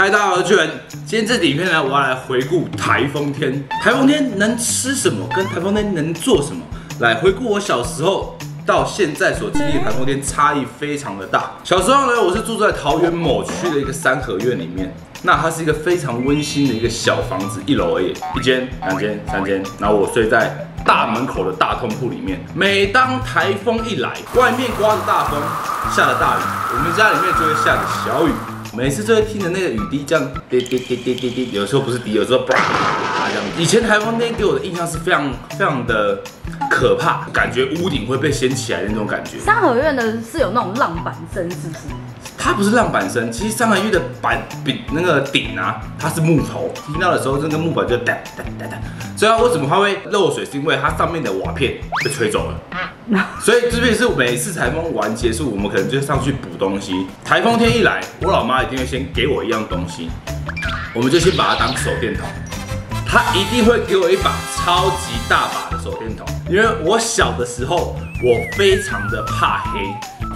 嗨，大家好，我是巨人。今天这影片呢，我要来回顾台风天。台风天能吃什么？跟台风天能做什么？来回顾我小时候到现在所经历的台风天，差异非常的大。小时候呢，我是住在桃园某区的一个三合院里面，那它是一个非常温馨的一个小房子，一楼而已，一间、两间、三间，然后我睡在大门口的大通铺里面。每当台风一来，外面刮着大风，下着大雨，我们家里面就会下着小雨。每次就会听着那个雨滴这样滴滴滴滴滴滴，有时候不是滴，有时候啪这样。以前台风天给我的印象是非常非常的可怕，感觉屋顶会被掀起来的那种感觉。三合院的是有那种浪板声，是不是？它不是浪板声，其实三合院的板顶那个顶啊，它是木头，听到的时候这个木板就哒哒哒哒。所以啊为什么它会漏水？是因为它上面的瓦片被吹走了。所以这边是每次台风完结束，我们可能就上去补东西。台风天一来，我老妈一定会先给我一样东西，我们就先把它当手电筒。她一定会给我一把超级大把的手电筒，因为我小的时候我非常的怕黑。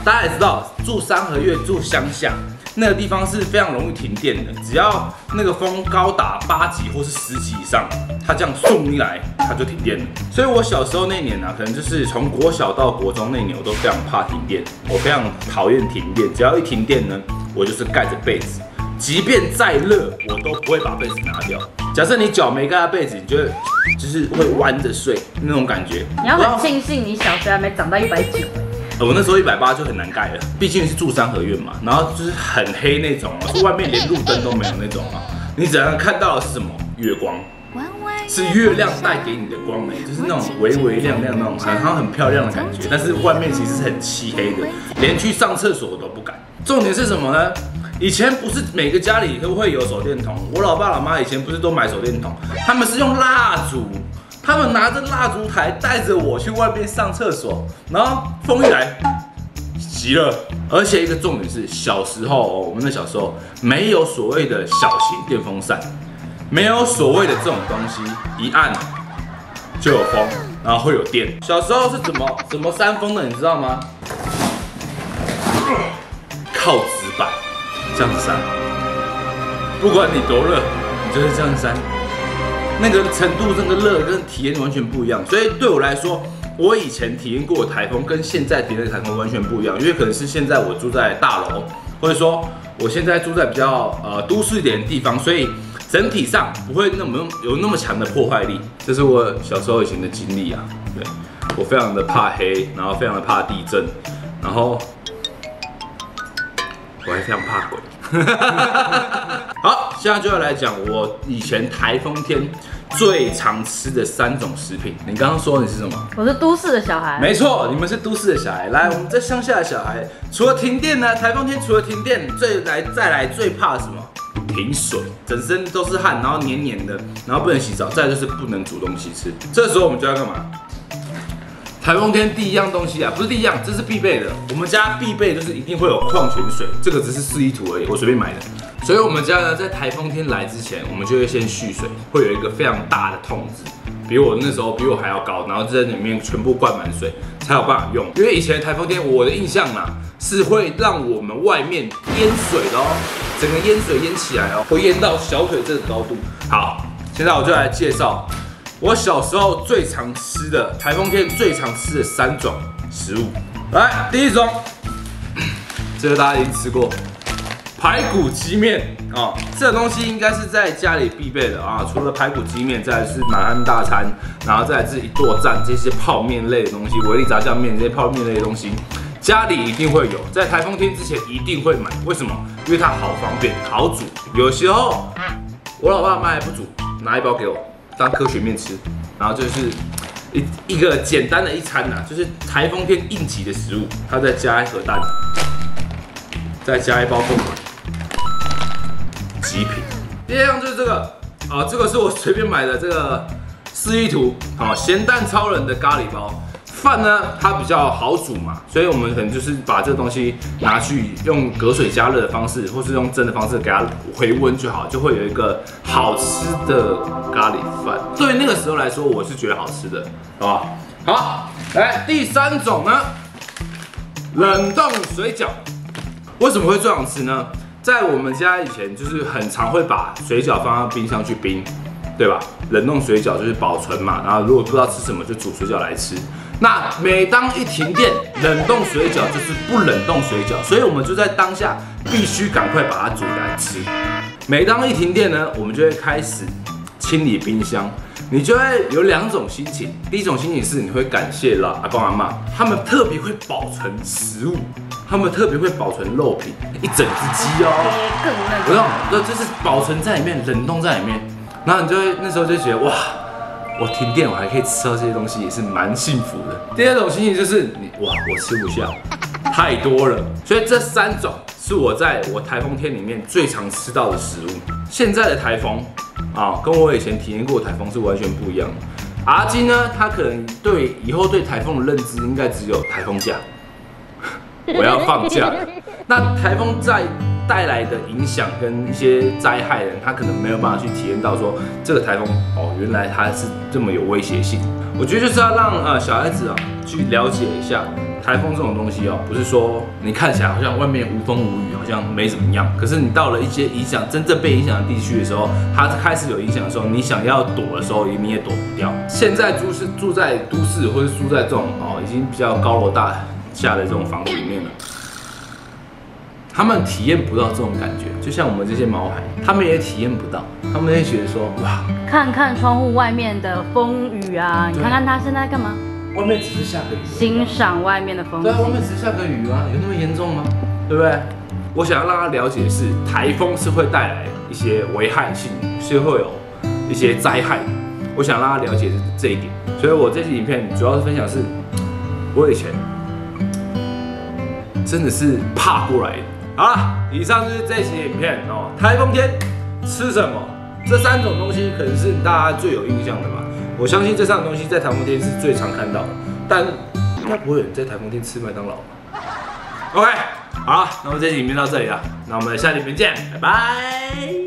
大家也知道，住三合院住乡下。那个地方是非常容易停电的，只要那个风高达八级或是十级以上，它这样送一来，它就停电了。所以我小时候那年呢，可能就是从国小到国中那年，我都非常怕停电，我非常讨厌停电。只要一停电呢，我就是盖着被子，即便再热，我都不会把被子拿掉。假设你脚没盖被子，你就就是会弯着睡那种感觉。你要很庆幸你小学还没长到一百九。我那时候一百八就很难盖了，毕竟是住三合院嘛，然后就是很黑那种，外面连路灯都没有那种啊，你只要看到的是什么？月光，是月亮带给你的光，就是那种微微亮亮那种，好像很漂亮的感觉，但是外面其实是很漆黑的，连去上厕所都不敢。重点是什么呢？以前不是每个家里都会有手电筒，我老爸老妈以前不是都买手电筒，他们是用蜡烛。他们拿着蜡烛台带着我去外面上厕所，然后风一来，急了。而且一个重点是，小时候哦我们的小时候没有所谓的小型电风扇，没有所谓的这种东西，一按就有风，然后会有电。小时候是怎么怎么扇风的，你知道吗？靠纸板这样子扇，不管你多热，你就是这样扇。那个程度，那个热跟体验完全不一样，所以对我来说，我以前体验过的台风跟现在体验的台风完全不一样，因为可能是现在我住在大楼，或者说我现在住在比较呃都市一点的地方，所以整体上不会那么有那么强的破坏力。这是我小时候以前的经历啊，对我非常的怕黑，然后非常的怕地震，然后我还非常怕鬼。好，现在就要来讲我以前台风天最常吃的三种食品。你刚刚说你是什么？我是都市的小孩。没错，你们是都市的小孩。来，我们在乡下的小孩，除了停电呢？台风天除了停电，最来再来最怕什么？停水，整身都是汗，然后黏黏的，然后不能洗澡，再就是不能煮东西吃。这时候我们就要干嘛？台风天第一样东西啊，不是第一样，这是必备的。我们家必备就是一定会有矿泉水，这个只是示意图而已，我随便买的。所以，我们家呢，在台风天来之前，我们就会先蓄水，会有一个非常大的桶子，比我那时候比我还要高，然后在里面全部灌满水，才有办法用。因为以前台风天，我的印象啊，是会让我们外面淹水的哦，整个淹水淹起来哦，会淹到小腿这个高度。好，现在我就来介绍。我小时候最常吃的台风天最常吃的三种食物，来，第一种，这个大家已经吃过，排骨鸡面啊，这个东西应该是在家里必备的啊。除了排骨鸡面，再来是满汉大餐，然后再来是一剁站这些泡面类的东西，维力炸酱面这些泡面类的东西，家里一定会有，在台风天之前一定会买。为什么？因为它好方便，好煮。有时候我老爸妈也不煮，拿一包给我。当科学面吃，然后就是一一个简单的一餐呐，就是台风天应急的食物。它再加一盒蛋，再加一包凤梨，极品。第二样就是这个啊，这个是我随便买的这个示意图，好咸蛋超人的咖喱包。饭呢，它比较好煮嘛，所以我们可能就是把这个东西拿去用隔水加热的方式，或是用蒸的方式给它回温就好，就会有一个好吃的咖喱饭。对于那个时候来说，我是觉得好吃的，好吧？好，来第三种呢，冷冻水饺。为什么会这样吃呢？在我们家以前就是很常会把水饺放到冰箱去冰，对吧？冷冻水饺就是保存嘛，然后如果不知道吃什么就煮水饺来吃。那每当一停电，冷冻水饺就是不冷冻水饺，所以我们就在当下必须赶快把它煮来吃。每当一停电呢，我们就会开始清理冰箱，你就会有两种心情。第一种心情是你会感谢了阿公阿妈，他们特别会保存食物，他们特别会保存肉品，一整只鸡哦。更那不用个，，对，就是保存在里面，冷冻在里面，然后你就会那时候就觉得哇，我停电我还可以吃到这些东西，也是蛮幸福的。第二种心情就是你哇，我吃不下，太多了。所以这三种是我在我台风天里面最常吃到的食物。现在的台风啊，跟我以前体验过的台风是完全不一样的。阿金呢，他可能对以后对台风的认知应该只有台风假，我要放假。那台风在带来的影响跟一些灾害人，他可能没有办法去体验到说这个台风哦，原来它是这么有威胁性。我觉得就是要让呃小孩子啊去了解一下台风这种东西哦，不是说你看起来好像外面无风无雨，好像没怎么样，可是你到了一些影响真正被影响的地区的时候，它开始有影响的时候，你想要躲的时候，你也躲不掉。现在住是住在都市或者住在这种哦已经比较高楼大厦的这种房子里面了。他们体验不到这种感觉，就像我们这些毛孩，他们也体验不到，他们也觉得说，哇，看看窗户外面的风雨啊，你看看他现在干嘛？外面只是下个雨，欣赏外面的风对啊，外面。只是下个雨啊，有那么严重吗？对不对？我想要让他了解的是，台风是会带来一些危害性，是会有一些灾害。我想让他了解这一点，所以我这期影片主要是分享是，我以前真的是怕过来。好了，以上就是这期影片哦。台风天吃什么？这三种东西可能是大家最有印象的吧。我相信这三种东西在台风天是最常看到的，但应该不会有人在台风天吃麦当劳吧？OK，好了，那么这期影片到这里了，那我们下期影片见，拜拜。